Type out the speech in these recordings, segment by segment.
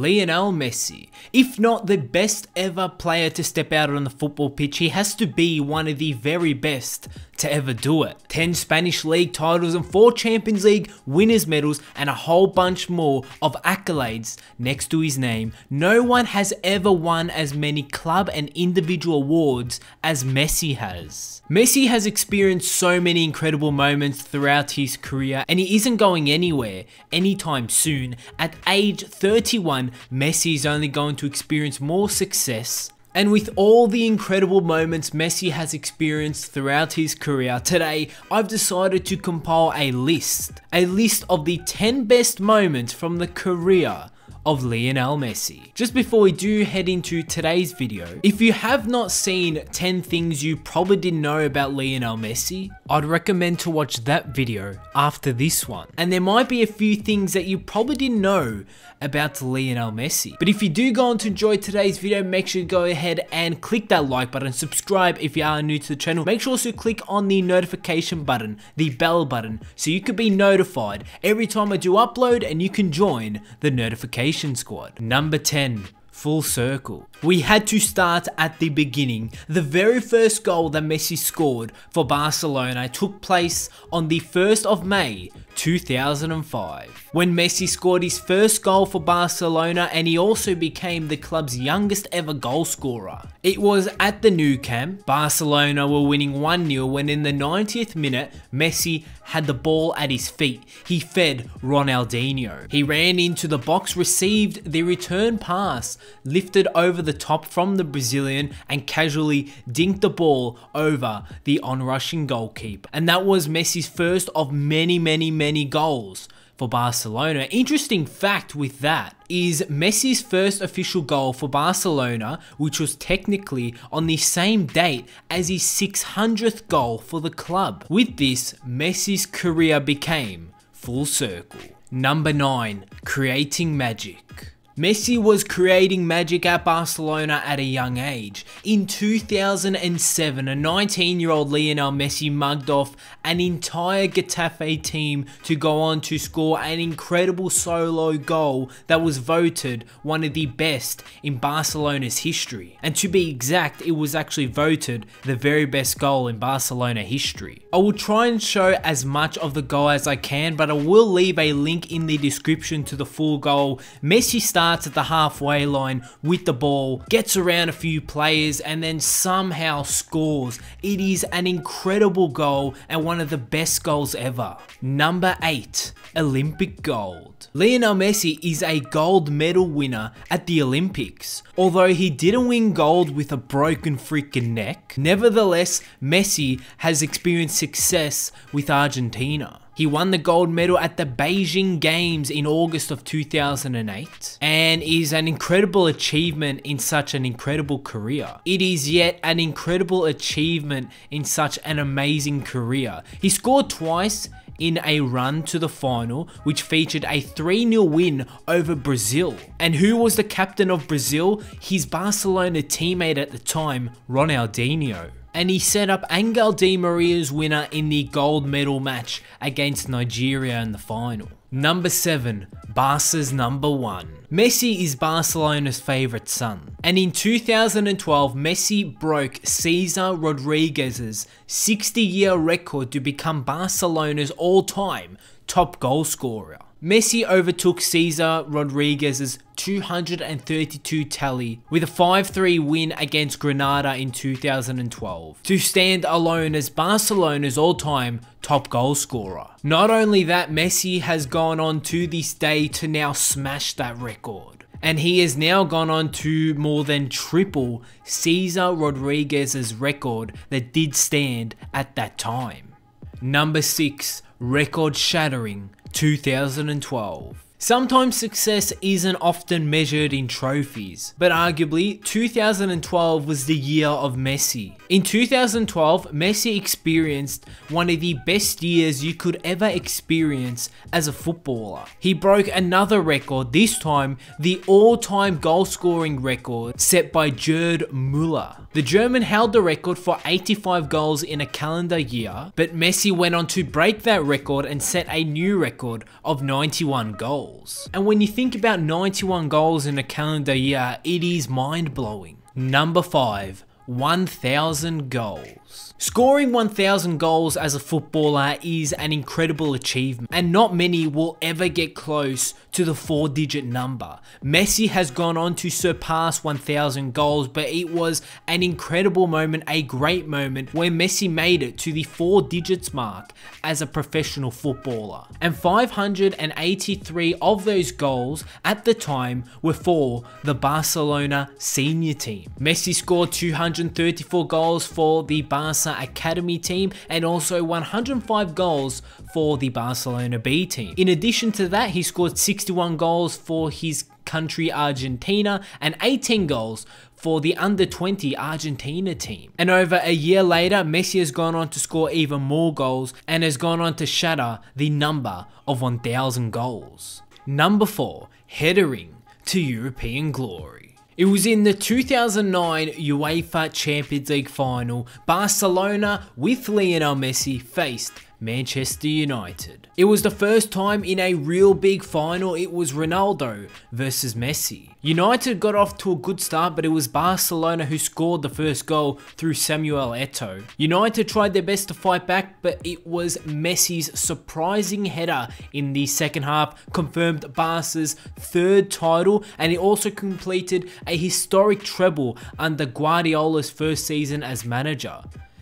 Lionel Messi. If not the best ever player to step out on the football pitch, he has to be one of the very best to ever do it. 10 Spanish League titles and 4 Champions League winners medals and a whole bunch more of accolades next to his name. No one has ever won as many club and individual awards as Messi has. Messi has experienced so many incredible moments throughout his career and he isn't going anywhere anytime soon. At age 31, Messi is only going to experience more success and with all the incredible moments Messi has experienced throughout his career, today I've decided to compile a list. A list of the 10 best moments from the career of Lionel Messi. Just before we do head into today's video, if you have not seen 10 things you probably didn't know about Lionel Messi, I'd recommend to watch that video after this one. And there might be a few things that you probably didn't know about Lionel Messi. But if you do go on to enjoy today's video, make sure you go ahead and click that like button, subscribe if you are new to the channel. Make sure also click on the notification button, the bell button, so you can be notified every time I do upload and you can join the notification squad. Number 10 full circle. We had to start at the beginning. The very first goal that Messi scored for Barcelona took place on the 1st of May 2005 when Messi scored his first goal for Barcelona and he also became the club's youngest ever goal scorer. It was at the Nou Camp, Barcelona were winning 1-0 when in the 90th minute Messi had the ball at his feet. He fed Ronaldinho. He ran into the box, received the return pass, lifted over the top from the Brazilian and casually dinked the ball over the onrushing goalkeeper. And that was Messi's first of many many many goals for Barcelona. Interesting fact with that is Messi's first official goal for Barcelona, which was technically on the same date as his 600th goal for the club. With this, Messi's career became full circle. Number 9. Creating Magic Messi was creating magic at Barcelona at a young age. In 2007, a 19 year old Lionel Messi mugged off an entire Getafe team to go on to score an incredible solo goal that was voted one of the best in Barcelona's history. And to be exact, it was actually voted the very best goal in Barcelona history. I will try and show as much of the goal as I can, but I will leave a link in the description to the full goal. Messi started starts at the halfway line with the ball, gets around a few players, and then somehow scores. It is an incredible goal and one of the best goals ever. Number 8. Olympic Gold Lionel Messi is a gold medal winner at the Olympics. Although he didn't win gold with a broken freaking neck, nevertheless, Messi has experienced success with Argentina. He won the gold medal at the Beijing Games in August of 2008 and is an incredible achievement in such an incredible career. It is yet an incredible achievement in such an amazing career. He scored twice in a run to the final, which featured a 3 0 win over Brazil. And who was the captain of Brazil? His Barcelona teammate at the time, Ronaldinho and he set up Angel Di Maria's winner in the gold medal match against Nigeria in the final. Number 7. Barca's number 1. Messi is Barcelona's favourite son, and in 2012 Messi broke Cesar Rodriguez's 60 year record to become Barcelona's all-time top goal scorer. Messi overtook Cesar Rodriguez's 232 tally with a 5-3 win against Granada in 2012 to stand alone as Barcelona's all-time top goal scorer. Not only that, Messi has gone on to this day to now smash that record. And he has now gone on to more than triple Cesar Rodriguez's record that did stand at that time. Number 6. Record shattering 2012. Sometimes success isn't often measured in trophies, but arguably 2012 was the year of Messi. In 2012, Messi experienced one of the best years you could ever experience as a footballer. He broke another record, this time the all-time goal scoring record set by Gerd Müller. The German held the record for 85 goals in a calendar year, but Messi went on to break that record and set a new record of 91 goals. And when you think about 91 goals in a calendar year, it is mind blowing. Number 5. 1000 goals. Scoring 1000 goals as a footballer is an incredible achievement and not many will ever get close to the four digit number. Messi has gone on to surpass 1000 goals but it was an incredible moment, a great moment where Messi made it to the four digits mark as a professional footballer. And 583 of those goals at the time were for the Barcelona senior team. Messi scored 234 goals for the Barca academy team and also 105 goals for the Barcelona B team. In addition to that, he scored 61 goals for his country Argentina and 18 goals for the under 20 Argentina team. And over a year later, Messi has gone on to score even more goals and has gone on to shatter the number of 1000 goals. Number 4, headering to European glory. It was in the 2009 UEFA Champions League final, Barcelona with Lionel Messi faced Manchester United. It was the first time in a real big final it was Ronaldo versus Messi. United got off to a good start but it was Barcelona who scored the first goal through Samuel Eto'o. United tried their best to fight back but it was Messi's surprising header in the second half confirmed Barca's third title and it also completed a historic treble under Guardiola's first season as manager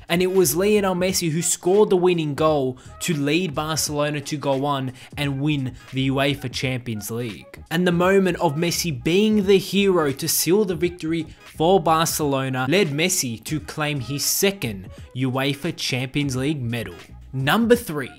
and it was Lionel Messi who scored the winning goal to lead Barcelona to go on and win the UEFA Champions League. And the moment of Messi being the hero to seal the victory for Barcelona led Messi to claim his second UEFA Champions League medal. Number 3.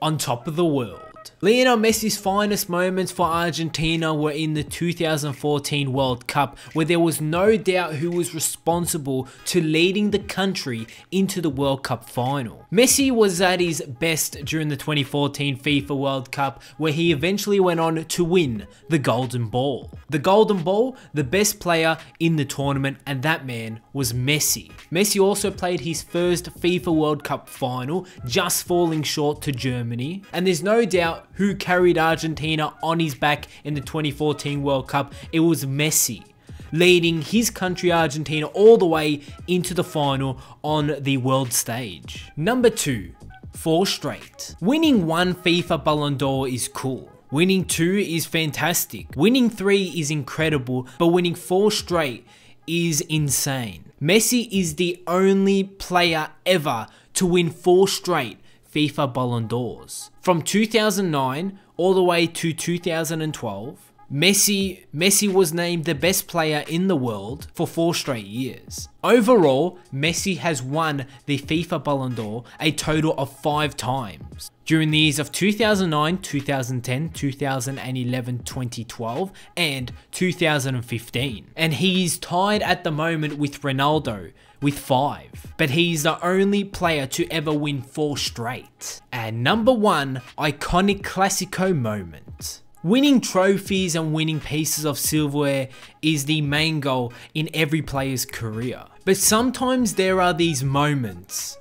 On top of the world. Lionel Messi's finest moments for Argentina were in the 2014 World Cup, where there was no doubt who was responsible to leading the country into the World Cup final. Messi was at his best during the 2014 FIFA World Cup, where he eventually went on to win the Golden Ball. The Golden Ball, the best player in the tournament, and that man was Messi. Messi also played his first FIFA World Cup final, just falling short to Germany, and there's no doubt who carried Argentina on his back in the 2014 World Cup. It was Messi leading his country Argentina all the way into the final on the world stage. Number 2. Four straight. Winning one FIFA Ballon d'Or is cool. Winning two is fantastic. Winning three is incredible, but winning four straight is insane. Messi is the only player ever to win four straight FIFA Ballon d'Ors. From 2009 all the way to 2012, Messi, Messi was named the best player in the world for four straight years. Overall, Messi has won the FIFA Ballon d'Or a total of five times. During the years of 2009, 2010, 2011, 2012, and 2015. And he is tied at the moment with Ronaldo with five. But he is the only player to ever win four straight. And number one, iconic Clasico moment. Winning trophies and winning pieces of silverware is the main goal in every player's career. But sometimes there are these moments,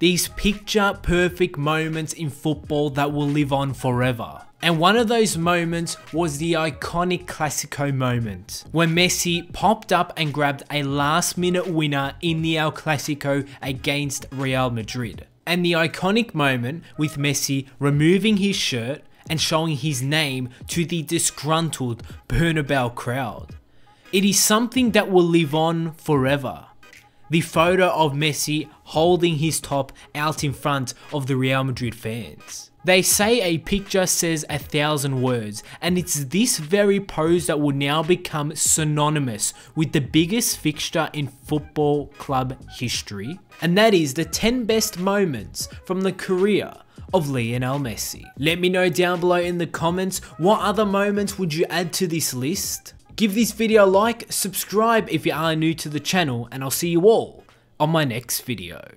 these picture perfect moments in football that will live on forever. And one of those moments was the iconic Clasico moment, when Messi popped up and grabbed a last minute winner in the El Clasico against Real Madrid. And the iconic moment with Messi removing his shirt and showing his name to the disgruntled Bernabeu crowd. It is something that will live on forever. The photo of Messi holding his top out in front of the Real Madrid fans. They say a picture says a thousand words, and it's this very pose that will now become synonymous with the biggest fixture in football club history, and that is the 10 best moments from the career of Lionel Messi. Let me know down below in the comments what other moments would you add to this list? Give this video a like, subscribe if you are new to the channel, and I'll see you all on my next video.